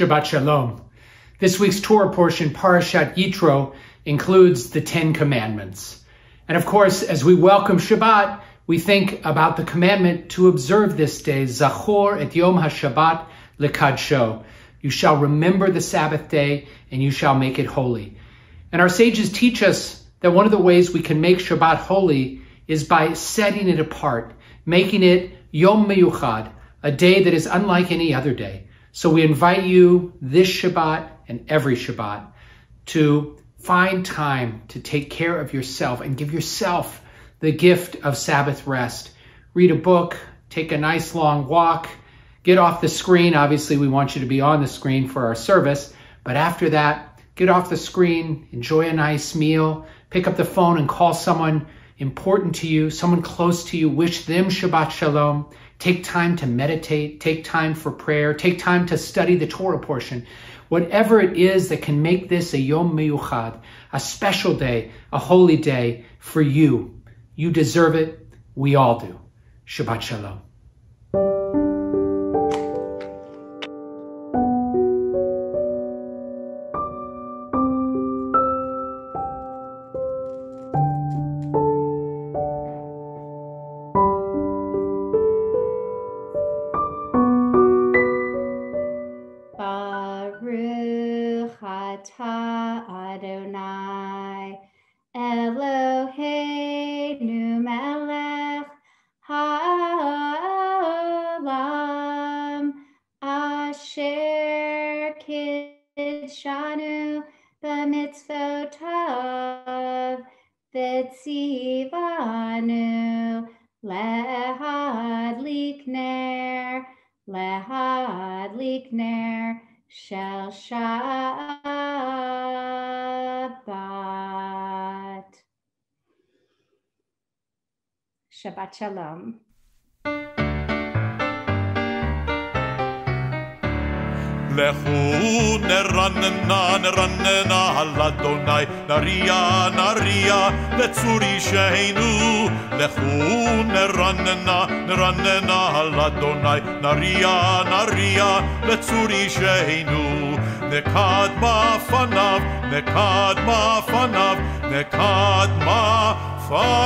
Shabbat Shalom. This week's Torah portion, Parashat Yitro, includes the Ten Commandments. And of course, as we welcome Shabbat, we think about the commandment to observe this day, Zachor et Yom HaShabbat lekadsho. You shall remember the Sabbath day and you shall make it holy. And our sages teach us that one of the ways we can make Shabbat holy is by setting it apart, making it Yom Meyuchad, a day that is unlike any other day. So we invite you this Shabbat and every Shabbat to find time to take care of yourself and give yourself the gift of Sabbath rest. Read a book, take a nice long walk, get off the screen. Obviously, we want you to be on the screen for our service, but after that, get off the screen, enjoy a nice meal, pick up the phone and call someone important to you, someone close to you, wish them Shabbat Shalom, Take time to meditate, take time for prayer, take time to study the Torah portion. Whatever it is that can make this a Yom Miyuchad, a special day, a holy day for you. You deserve it. We all do. Shabbat Shalom. Shabbat Shalom. לכו נרננה נרננה על אדוני נריה נריה לצור אישנו לכו נרננה נרננה על אדוני נריה נריה לצור אישנו נקד בפניו נקד בפניו נקד בפניו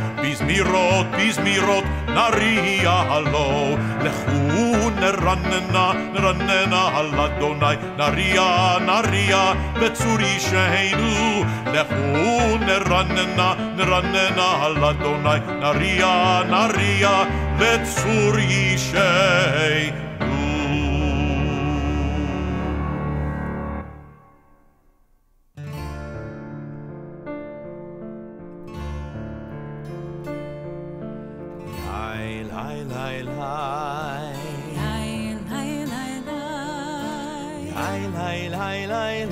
bizmirot, bizmirot, naria lo, לכו נרננה, נרננה על אדוני, נריה, נריה, בצור אישנו, לכו נרננה, נרננה על אדוני, נריה, נריה, בצור אישנו. eyn eyn eyn eyn eyn eyn eyn eyn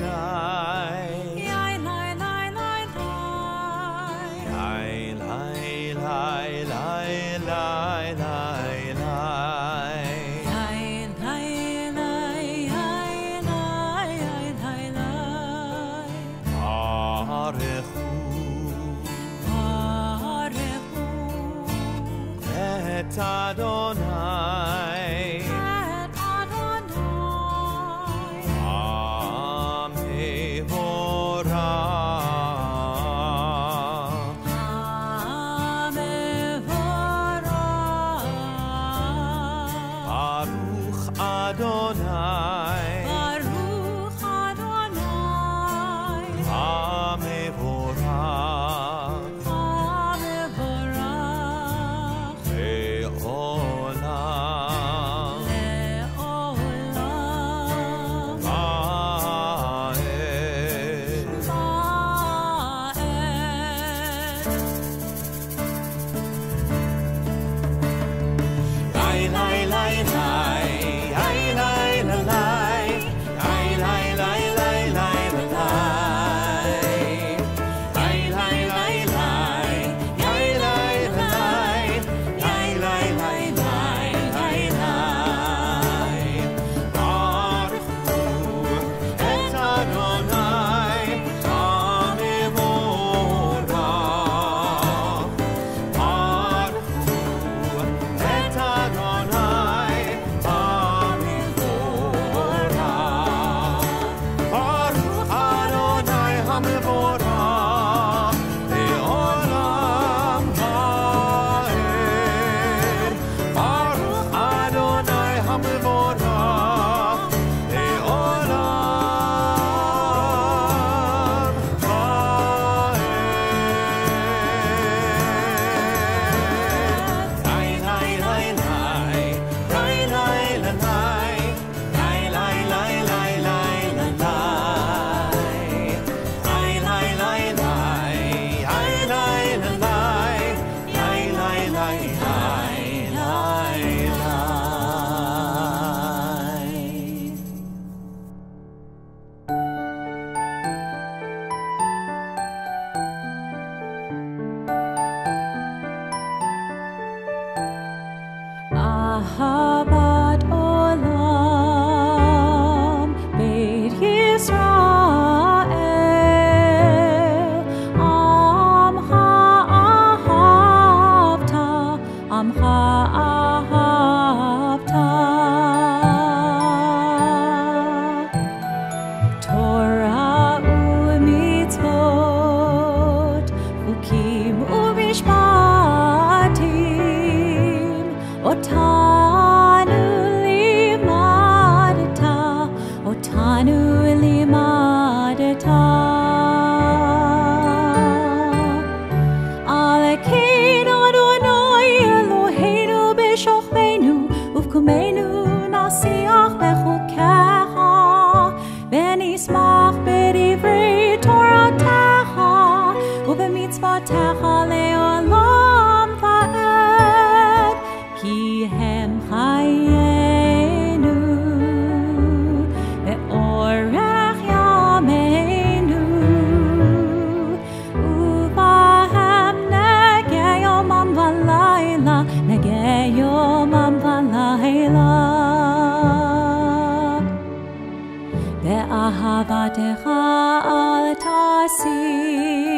Ahabat באהבתך אל תסיר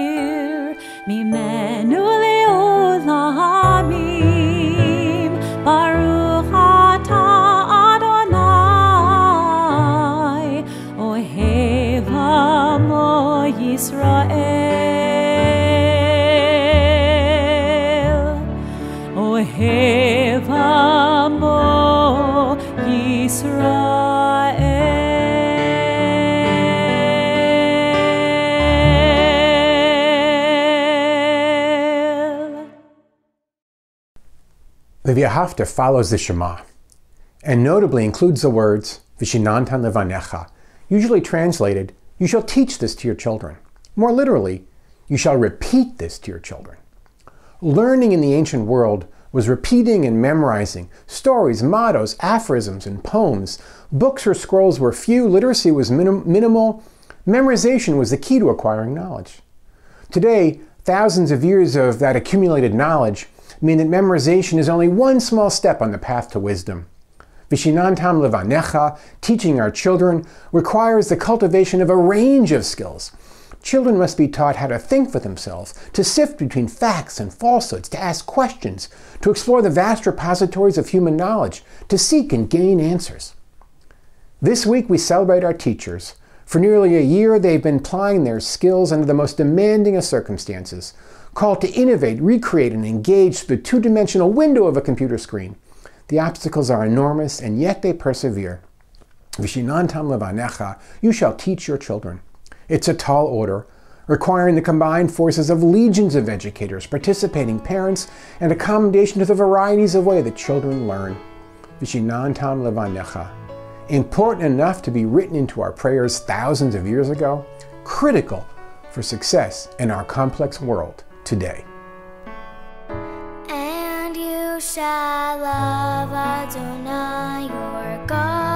The V'ahavta follows the Shema, and notably includes the words Vishinantam levanecha, usually translated, "You shall teach this to your children." More literally, "You shall repeat this to your children." Learning in the ancient world was repeating and memorizing stories, mottos, aphorisms, and poems. Books or scrolls were few, literacy was minim- minimal, memorization was the key to acquiring knowledge. Today, thousands of years of that accumulated knowledge mean that memorization is only one small step on the path to wisdom. Vishinantam levanecha, teaching our children, requires the cultivation of a range of skills. Children must be taught how to think for themselves, to sift between facts and falsehoods, to ask questions, to explore the vast repositories of human knowledge, to seek and gain answers. This week we celebrate our teachers. For nearly a year, they've been plying their skills under the most demanding of circumstances, called to innovate, recreate, and engage the two dimensional window of a computer screen. The obstacles are enormous, and yet they persevere. Vishinantam levanecha, you shall teach your children. It's a tall order, requiring the combined forces of legions of educators, participating parents, and accommodation to the varieties of way that children learn. Vishinantam levanecha. Important enough to be written into our prayers thousands of years ago, critical for success in our complex world today. And you shall love Adonai your God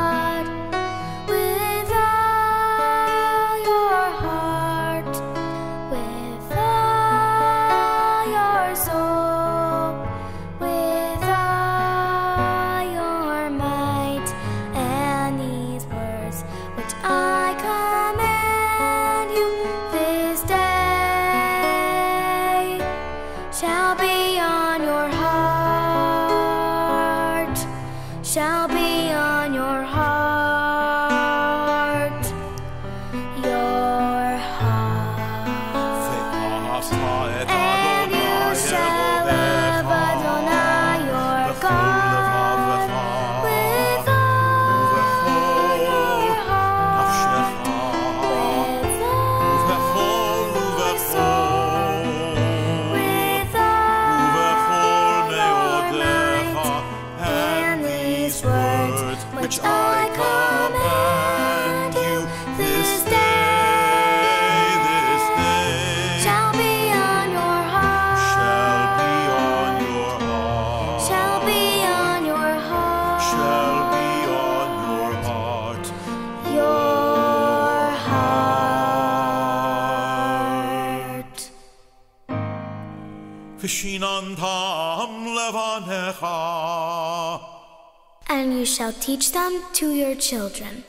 teach them to your children,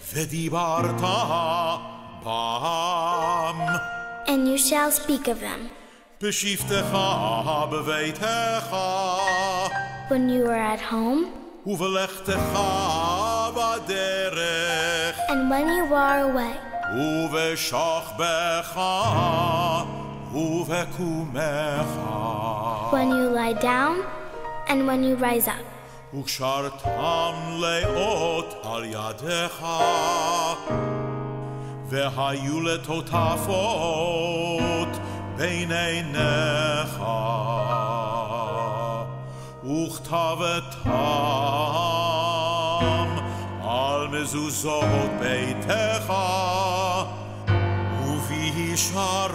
and you shall speak of them. When you are at home. And when you are away, when you lie down and when you rise up. וקשרתם לאות על ידיך, והיו לטוטפות בין עיניך, וכתבתם על מזוזות ביתך, ובישעריך.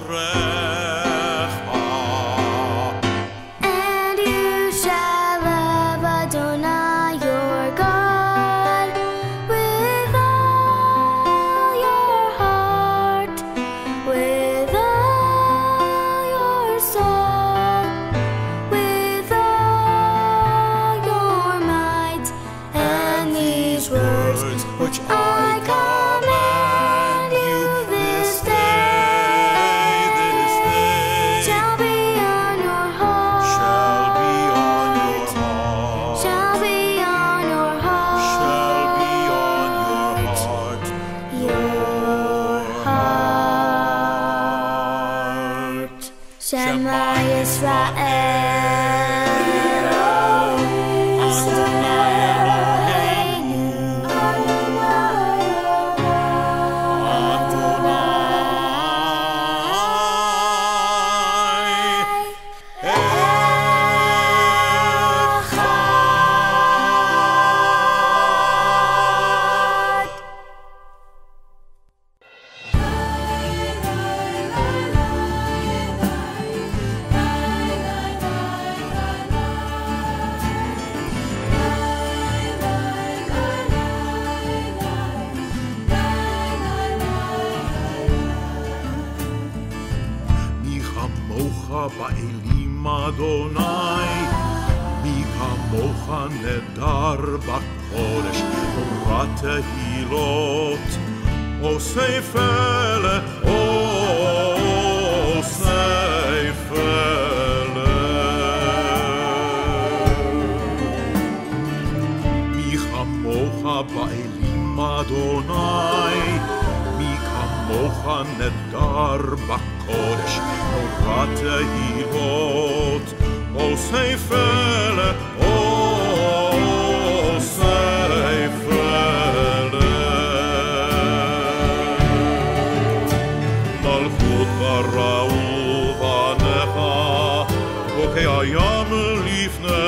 Ke ayam lifne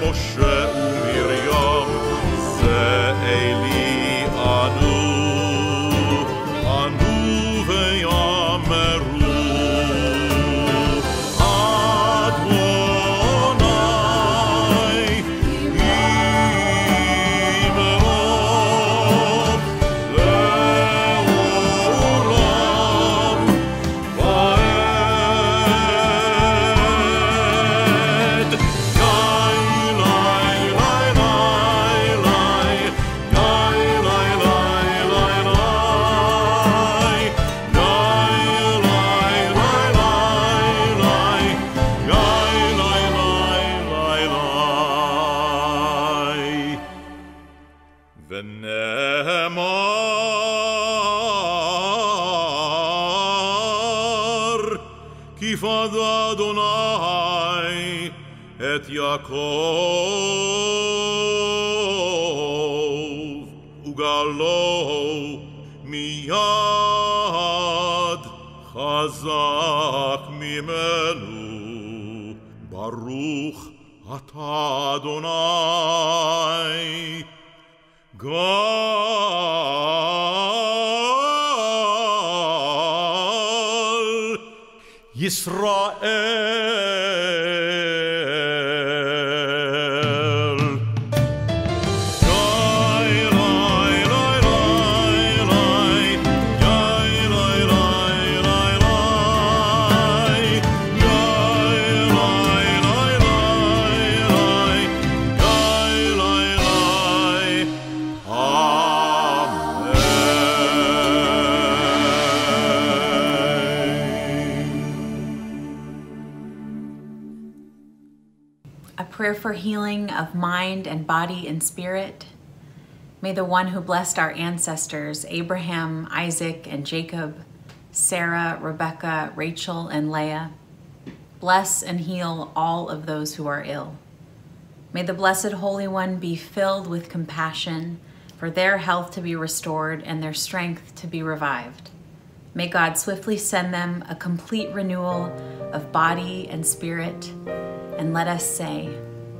moshe u mir Israel. For healing of mind and body and spirit. May the one who blessed our ancestors, Abraham, Isaac, and Jacob, Sarah, Rebecca, Rachel, and Leah, bless and heal all of those who are ill. May the Blessed Holy One be filled with compassion for their health to be restored and their strength to be revived. May God swiftly send them a complete renewal of body and spirit, and let us say,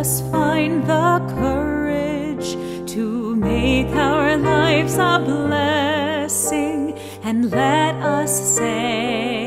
us find the courage to make our lives a blessing and let us say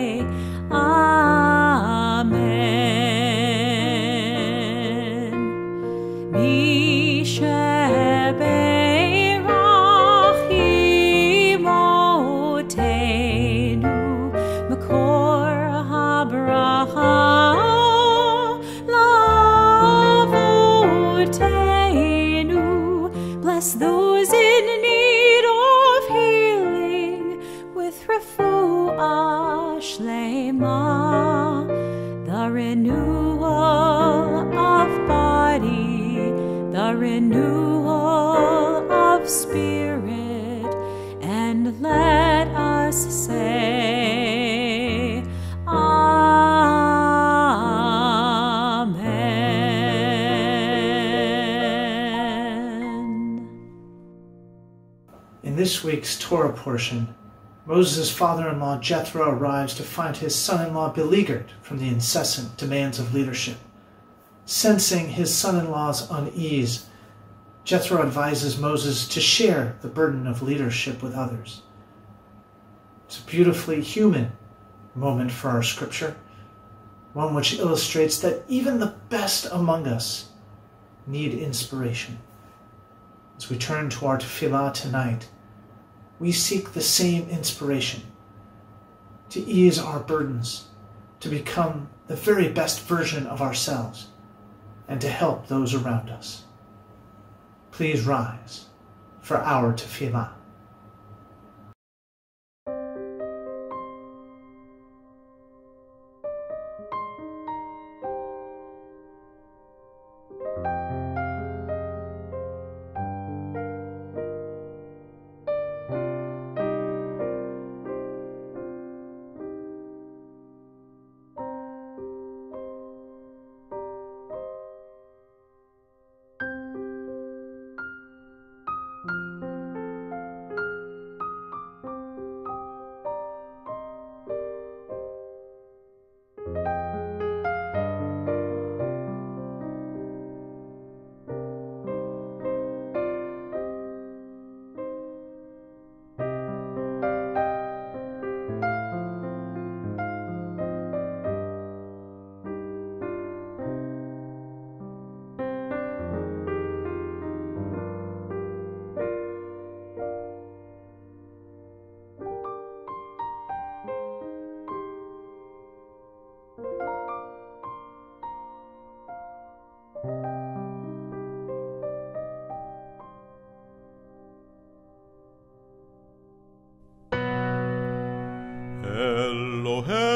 In this week's Torah portion, Moses' father in law Jethro arrives to find his son in law beleaguered from the incessant demands of leadership. Sensing his son in law's unease, Jethro advises Moses to share the burden of leadership with others. It's a beautifully human moment for our scripture, one which illustrates that even the best among us need inspiration. As we turn to our tefillah tonight, we seek the same inspiration to ease our burdens, to become the very best version of ourselves, and to help those around us. Please rise for our tefillah. Eloheinu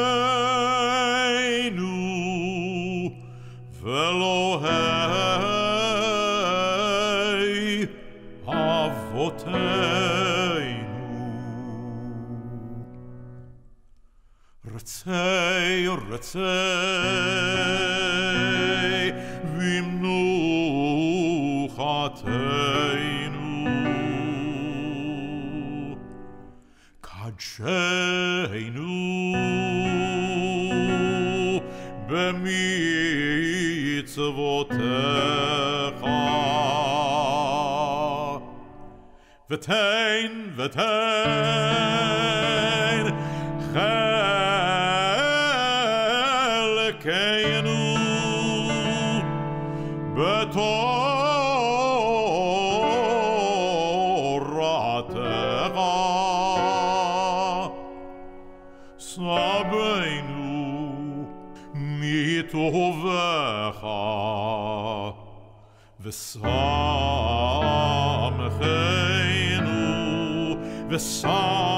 V'tein, v'tein V'samcheinu V'samcheinu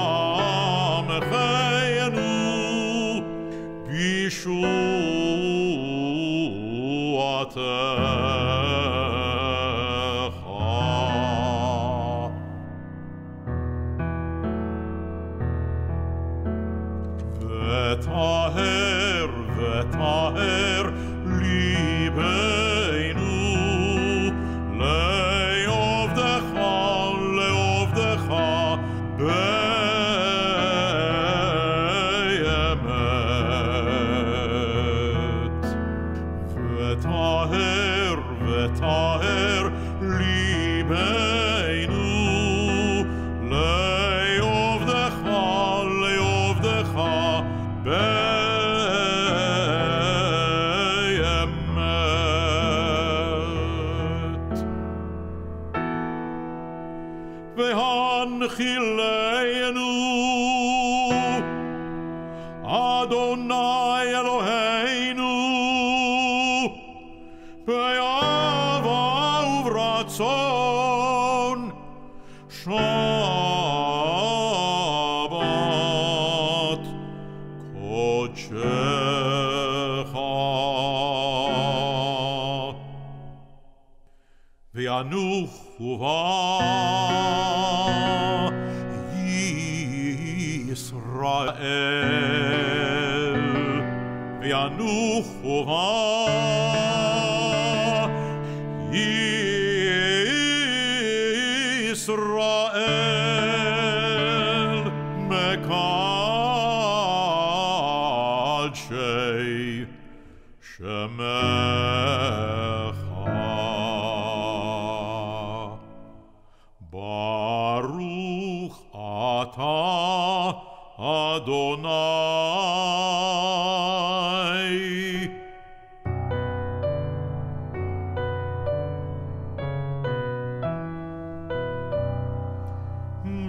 hill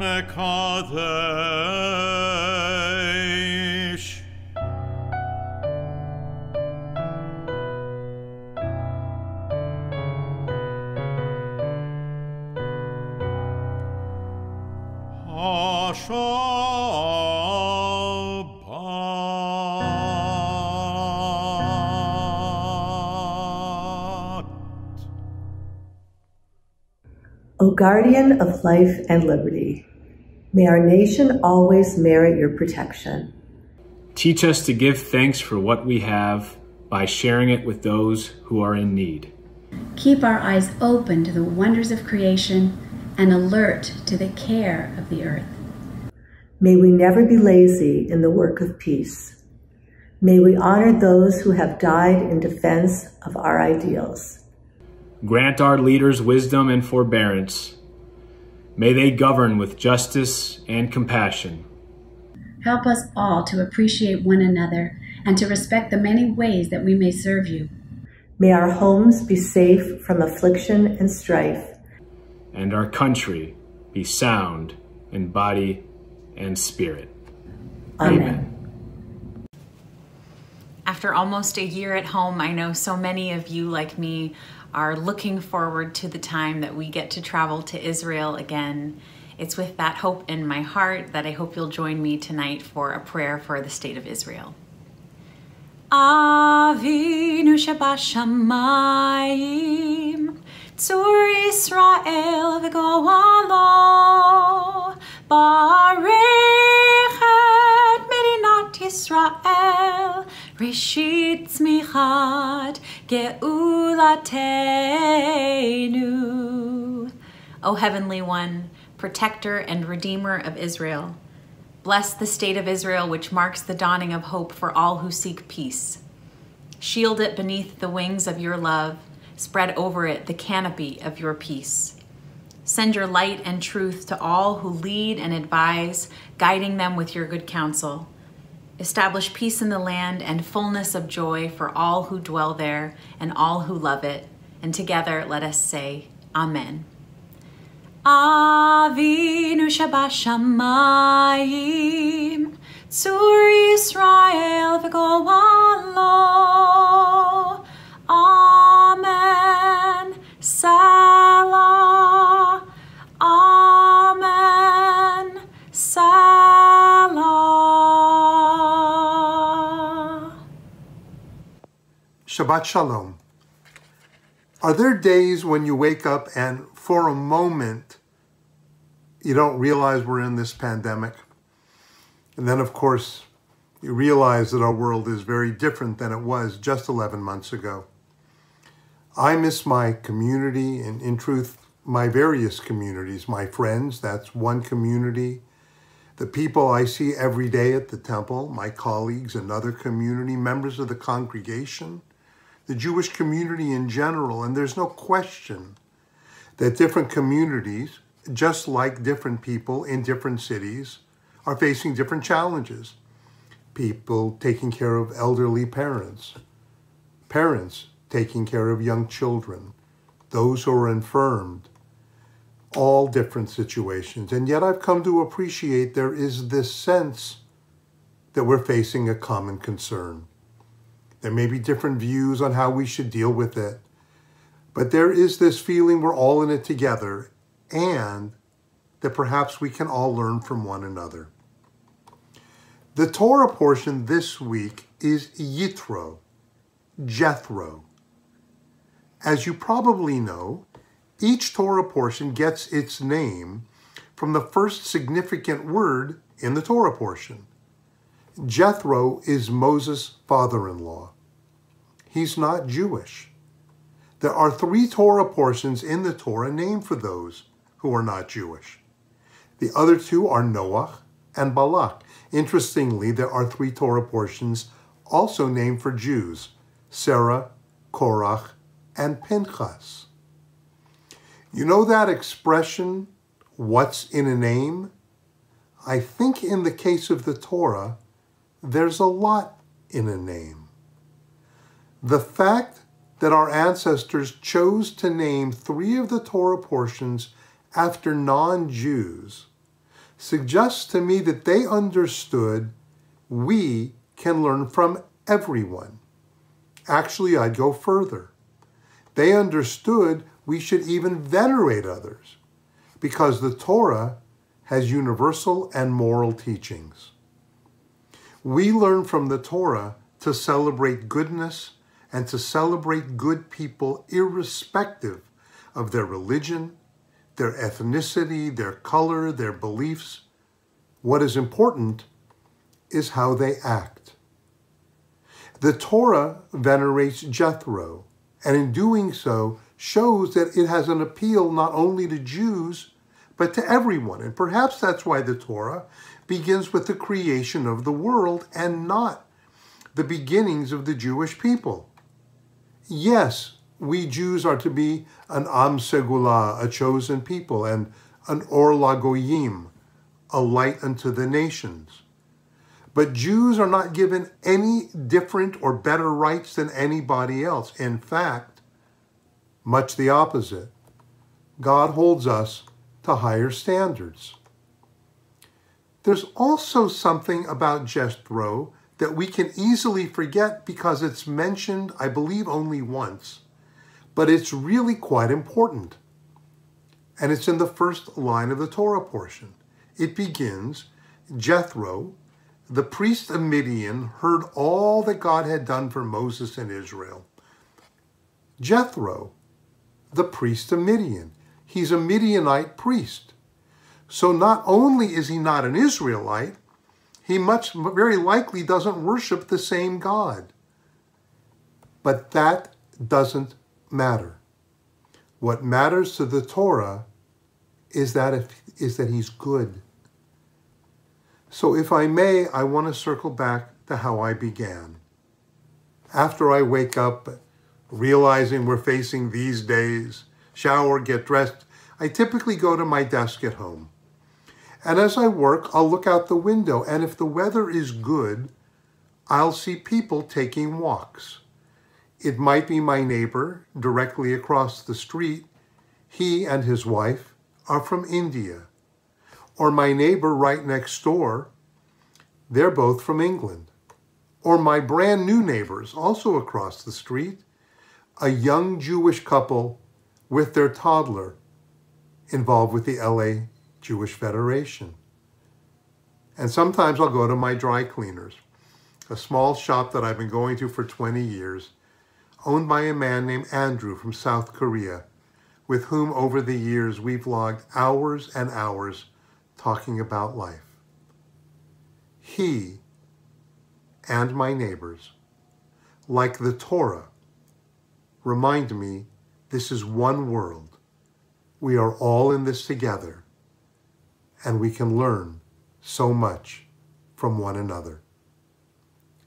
Mekadesh. O guardian of life and liberty may our nation always merit your protection. Teach us to give thanks for what we have by sharing it with those who are in need. Keep our eyes open to the wonders of creation and alert to the care of the earth. May we never be lazy in the work of peace. May we honor those who have died in defense of our ideals. Grant our leaders wisdom and forbearance. May they govern with justice and compassion. Help us all to appreciate one another and to respect the many ways that we may serve you. May our homes be safe from affliction and strife. and our country be sound in body and spirit. Amen. After almost a year at home, I know so many of you, like me, are looking forward to the time that we get to travel to Israel again. It's with that hope in my heart that I hope you'll join me tonight for a prayer for the state of Israel. Avinu Shebashamayim, Tzur Israel v'goalo, Barech et Medinat Yisrael, Reshit Tzmichat Geulatenu. O Heavenly One, Protector and Redeemer of Israel, Bless the state of Israel, which marks the dawning of hope for all who seek peace. Shield it beneath the wings of your love, spread over it the canopy of your peace. Send your light and truth to all who lead and advise, guiding them with your good counsel. Establish peace in the land and fullness of joy for all who dwell there and all who love it. And together let us say, Amen. Avinu Shebashamayim, Tzur Yisrael v'goalo. Amen. Salah. Shabbat Shalom. Are there days when you wake up and for a moment you don't realize we're in this pandemic? And then, of course, you realize that our world is very different than it was just 11 months ago. I miss my community and, in truth, my various communities, my friends, that's one community. The people I see every day at the temple, my colleagues, another community, members of the congregation, the Jewish community in general. And there's no question that different communities, just like different people in different cities, are facing different challenges. People taking care of elderly parents, parents taking care of young children, those who are infirmed, all different situations. And yet I've come to appreciate there is this sense that we're facing a common concern. There may be different views on how we should deal with it, but there is this feeling we're all in it together and that perhaps we can all learn from one another. The Torah portion this week is Yitro, Jethro. As you probably know, each Torah portion gets its name from the first significant word in the Torah portion. Jethro is Moses' father in law. He's not Jewish. There are three Torah portions in the Torah named for those who are not Jewish. The other two are Noach and Balak. Interestingly, there are three Torah portions also named for Jews Sarah, Korach, and Pinchas. You know that expression, what's in a name? I think in the case of the Torah, there's a lot in a name. The fact that our ancestors chose to name three of the Torah portions after non Jews suggests to me that they understood we can learn from everyone. Actually, I'd go further. They understood we should even venerate others because the Torah has universal and moral teachings. We learn from the Torah to celebrate goodness and to celebrate good people irrespective of their religion, their ethnicity, their color, their beliefs. What is important is how they act. The Torah venerates Jethro, and in doing so, shows that it has an appeal not only to Jews, but to everyone. And perhaps that's why the Torah begins with the creation of the world and not the beginnings of the Jewish people. Yes, we Jews are to be an Am Segula, a chosen people, and an Or Lagoyim, a light unto the nations. But Jews are not given any different or better rights than anybody else. In fact, much the opposite. God holds us to higher standards. There's also something about Jethro that we can easily forget because it's mentioned, I believe, only once, but it's really quite important. And it's in the first line of the Torah portion. It begins Jethro, the priest of Midian, heard all that God had done for Moses and Israel. Jethro, the priest of Midian, he's a Midianite priest. So not only is he not an Israelite, he much very likely doesn't worship the same God. But that doesn't matter. What matters to the Torah is that if, is that he's good. So if I may, I want to circle back to how I began. After I wake up, realizing we're facing these days, shower, get dressed, I typically go to my desk at home. And as I work, I'll look out the window, and if the weather is good, I'll see people taking walks. It might be my neighbor directly across the street. He and his wife are from India. Or my neighbor right next door, they're both from England. Or my brand new neighbors, also across the street, a young Jewish couple with their toddler involved with the LA Jewish Federation. And sometimes I'll go to my dry cleaners, a small shop that I've been going to for 20 years, owned by a man named Andrew from South Korea, with whom over the years we've logged hours and hours talking about life. He and my neighbors, like the Torah, remind me this is one world. We are all in this together and we can learn so much from one another.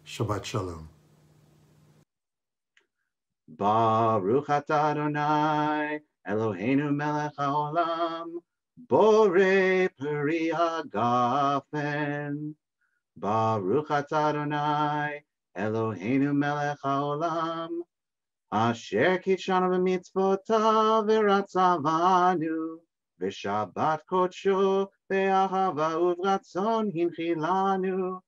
Shabbat Shalom. Baruch atah Adonai, Eloheinu melech haolam, bore peri hagafen. Baruch atah Adonai, Eloheinu melech haolam, asher kitshanu b'mitzvotav v'ratzavanu, ושבת קודשו באהבה וברצון הנחילנו,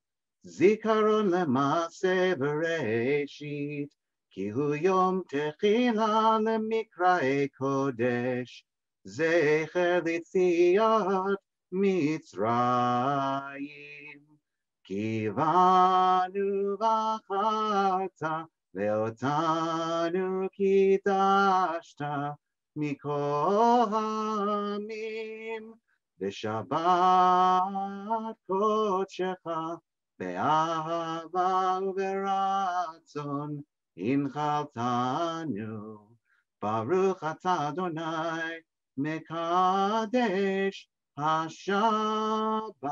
זיכרון למעשה בראשית, כי הוא יום תחילה למקראי קודש, זכר ליציאת מצרים. כי באנו בחרת ואותנו קידשת, מכל העמים, בשבת קודשך, באהבה וברצון, הנחלתנו. ברוך אתה אדוני, מקדש השבת.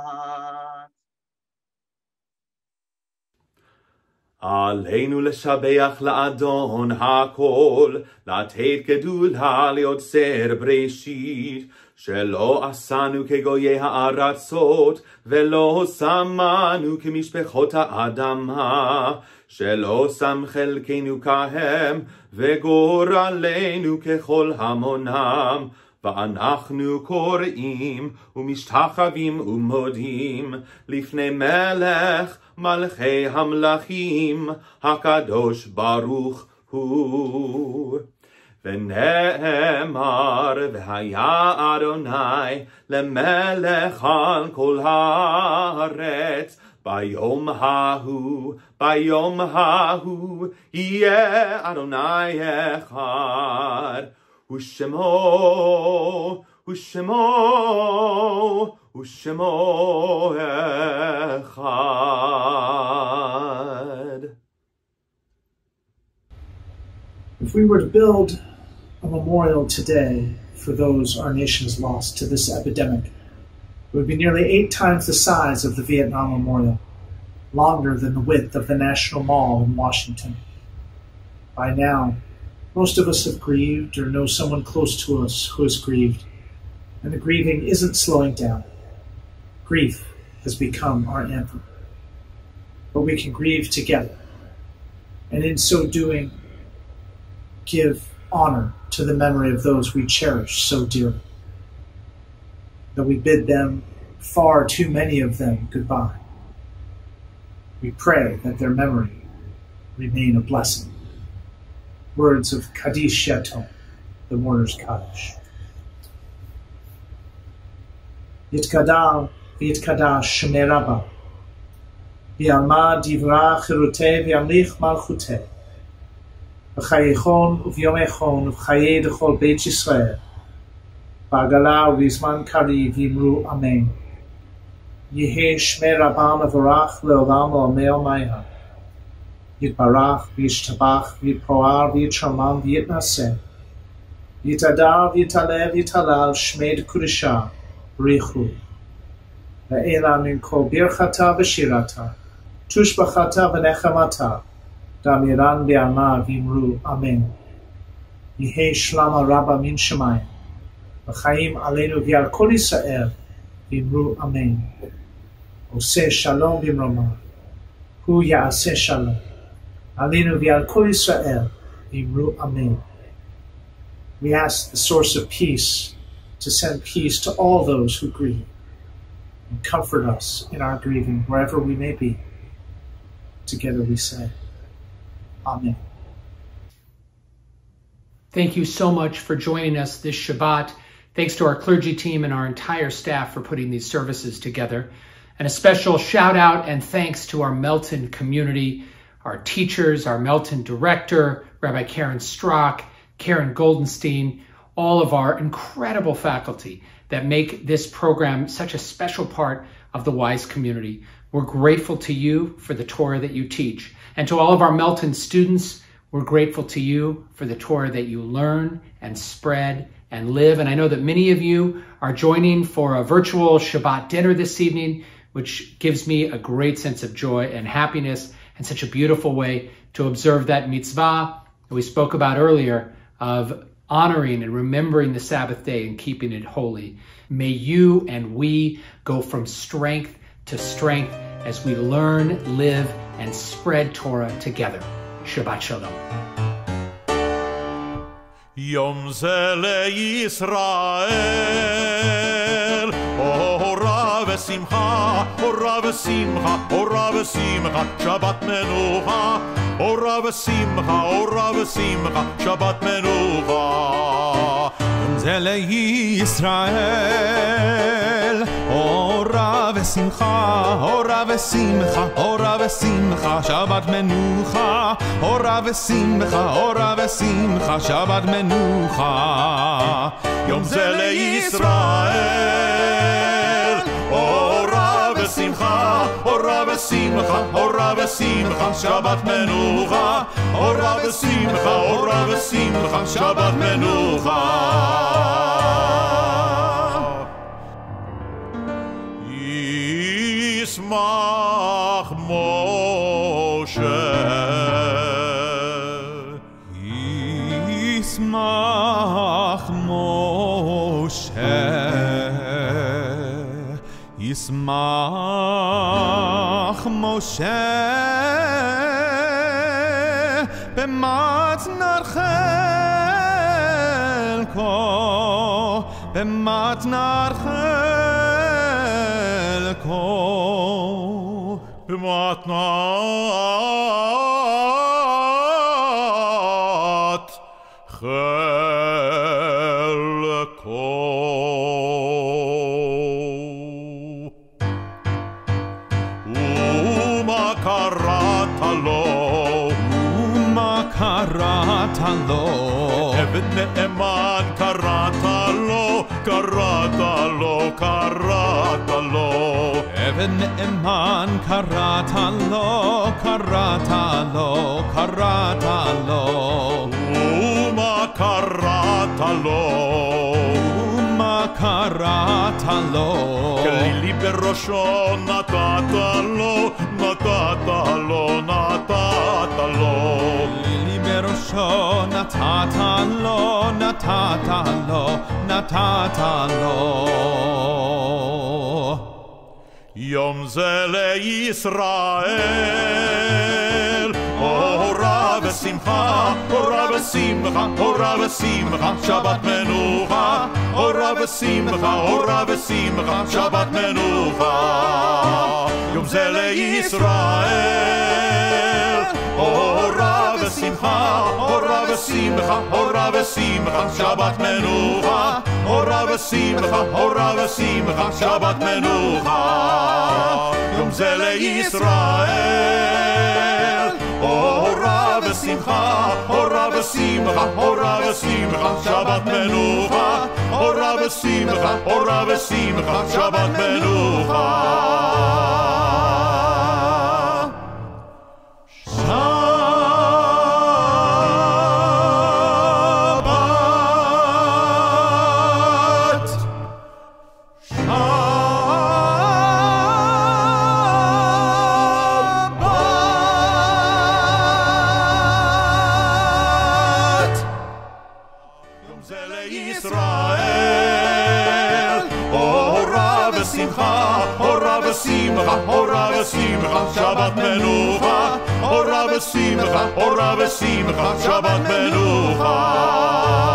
עלינו לשבח לאדון הכל, לתת גדולה ליוצר בראשית, שלא עשנו כגויי הארצות, ולא שמנו כמשפחות האדמה, שלא שם חלקנו כהם, וגורלנו ככל המונם. ואנחנו קוראים ומשתחווים ומודים לפני מלך מלכי המלכים הקדוש ברוך הוא. ונאמר והיה אדוני למלך על כל הארץ ביום ההוא, ביום ההוא יהיה אדוני אחד. ושמו, ושמו, ושמו אחד. If we were to build a memorial today for those our nation has lost to this epidemic, it would be nearly eight times the size of the Vietnam Memorial, longer than the width of the National Mall in Washington. By now, most of us have grieved or know someone close to us who has grieved, and the grieving isn't slowing down. Grief has become our anthem. But we can grieve together, and in so doing, give honor to the memory of those we cherish so dearly. That we bid them, far too many of them, goodbye. We pray that their memory remain a blessing words of Kaddish Chateau, the mourner's Kaddish. Yitkadal, Yitkadash Shmeraba, Yalma Divra Chirute, Yamlich Malchute, V'chayechon v'yomechon v'chaye dechol Beit Yisrael, B'agala v'izman kari v'imru Amen. Yehe Shmerabam avarach le'olam o'meo mayah. יתברך וישתבח ויתפואר ויתשמם ויתנשא. יתהדר ויתעלה ויתהלל שמי דקודשה בריחו. ואלה כל ברכתה ושירתה, תושבחתה ונחמתה, דמירן בעלמה ואמרו אמן. יהא שלמה רבה מן שמיים, וחיים עלינו ועל כל ישראל, ואמרו אמן. עושה שלום במרומה, הוא יעשה שלום. Aleinu v'yalko Yisrael, Imru Amen. We ask the source of peace to send peace to all those who grieve and comfort us in our grieving, wherever we may be. Together we say, Amen. Thank you so much for joining us this Shabbat. Thanks to our clergy team and our entire staff for putting these services together. And a special shout out and thanks to our Melton community our teachers, our Melton director, Rabbi Karen Strock, Karen Goldenstein, all of our incredible faculty that make this program such a special part of the WISE community. We're grateful to you for the Torah that you teach. And to all of our Melton students, we're grateful to you for the Torah that you learn and spread and live. And I know that many of you are joining for a virtual Shabbat dinner this evening, which gives me a great sense of joy and happiness and such a beautiful way to observe that mitzvah that we spoke about earlier of honoring and remembering the Sabbath day and keeping it holy. May you and we go from strength to strength as we learn, live, and spread Torah together. Shabbat Shalom. Yom Zele Yisrael, ושמחה, אורה ושמחה, אורה ושמחה, שבת מנוחה, אורה ושמחה, אורה ושמחה, שבת מנוחה. זה לישראל, אורה ושמחה, אורה ושמחה, אורה ושמחה, שבת מנוחה, אורה ושמחה, אורה ושמחה, שבת מנוחה. יום זה לישראל, אורה ושמחה, אורה ושמחה, אורה ושמחה, שבת מנוחה, אורה ושמחה, אורה ושמחה, שבת מנוחה. ישמח משה ישמח משה, ישמח Moshe b'matnar chelko b'matnar chelko b'matnar chelko עבד נאמן קראת לו, קראת לו, קראת לו. ומה קראת לו? ומה קראת לו? כלילי בראשו נתת לו, נתת לו, נתת לו. לי בראשו נתת לו, נתת לו, נתת לו. Yom Zele Yisrael ושמחה, אורה ושמחה, אורה ושמחה, שבת מנוחה, אורה ושמחה, אורה ושמחה, שבת מנוחה. יום זה לישראל, אורה ושמחה, אורה ושמחה, אורה ושמחה, שבת מנוחה, אורה ושמחה, אורה ושמחה, שבת מנוחה. יום זה לישראל, אורה ושמחה, אורה ושמחה, אורה ושמחה, שבת מנוחה, אורה ושמחה, אורה ושמחה, שבת מנוחה. שבת מנוחה, אורה ושמחה, אורה ושמחה, שבת מנוחה.